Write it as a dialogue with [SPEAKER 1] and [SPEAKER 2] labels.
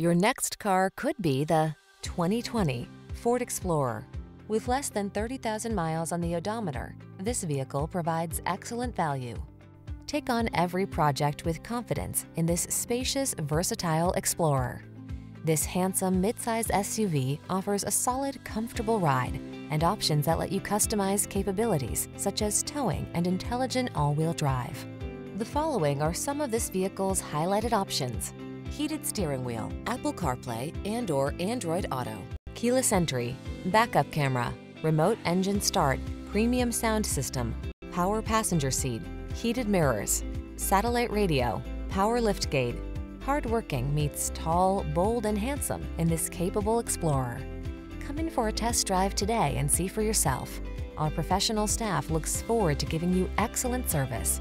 [SPEAKER 1] Your next car could be the 2020 Ford Explorer. With less than 30,000 miles on the odometer, this vehicle provides excellent value. Take on every project with confidence in this spacious, versatile Explorer. This handsome midsize SUV offers a solid, comfortable ride and options that let you customize capabilities such as towing and intelligent all-wheel drive. The following are some of this vehicle's highlighted options. Heated steering wheel, Apple CarPlay and or Android Auto, keyless entry, backup camera, remote engine start, premium sound system, power passenger seat, heated mirrors, satellite radio, power liftgate. Hardworking meets tall, bold, and handsome in this capable Explorer. Come in for a test drive today and see for yourself. Our professional staff looks forward to giving you excellent service.